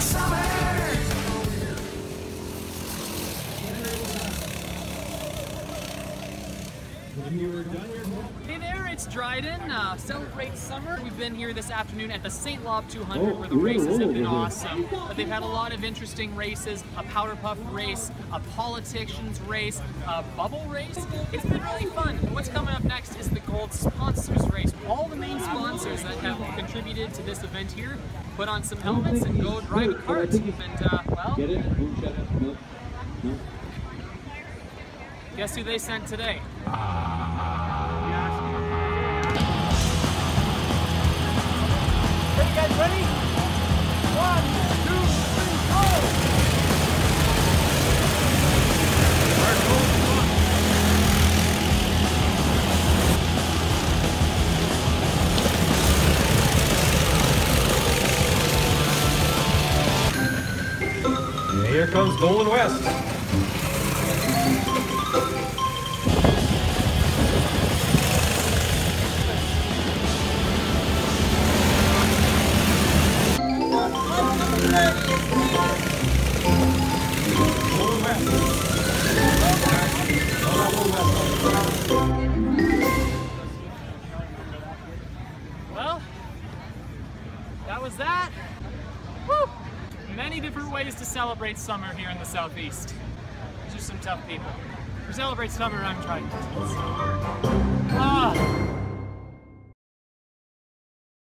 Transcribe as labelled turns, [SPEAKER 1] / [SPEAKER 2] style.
[SPEAKER 1] summer.
[SPEAKER 2] Hey there, it's Dryden. Uh, celebrate summer. We've been here this afternoon at the St. Labre 200 where the races have been awesome. But they've had a lot of interesting races, a powder puff race, a politicians race, a bubble race. It's been really fun. What's coming up next is the Gold Sponsors Race. All the main sponsors that have contributed to this event here put on some helmets and go drive a cart. And, uh, well, guess who they sent today? Are you guys ready? One, two, three, go!
[SPEAKER 3] Here comes Golden West.
[SPEAKER 2] Well, that was that. Woo! Many different ways to celebrate summer here in the southeast. These are some tough people. For celebrate summer, I'm trying. Ah,